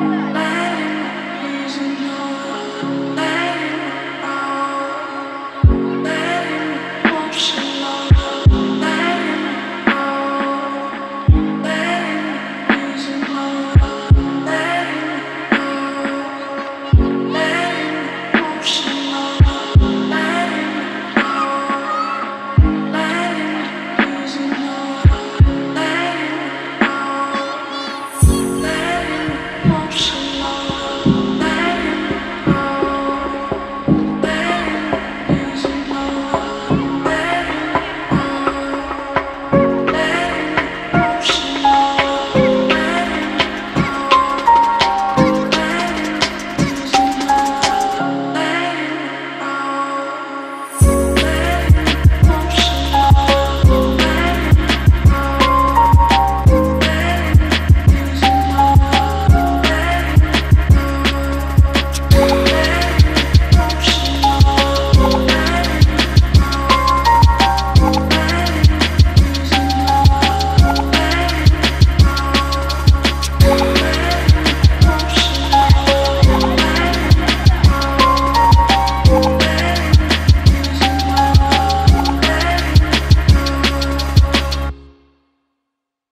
Bye.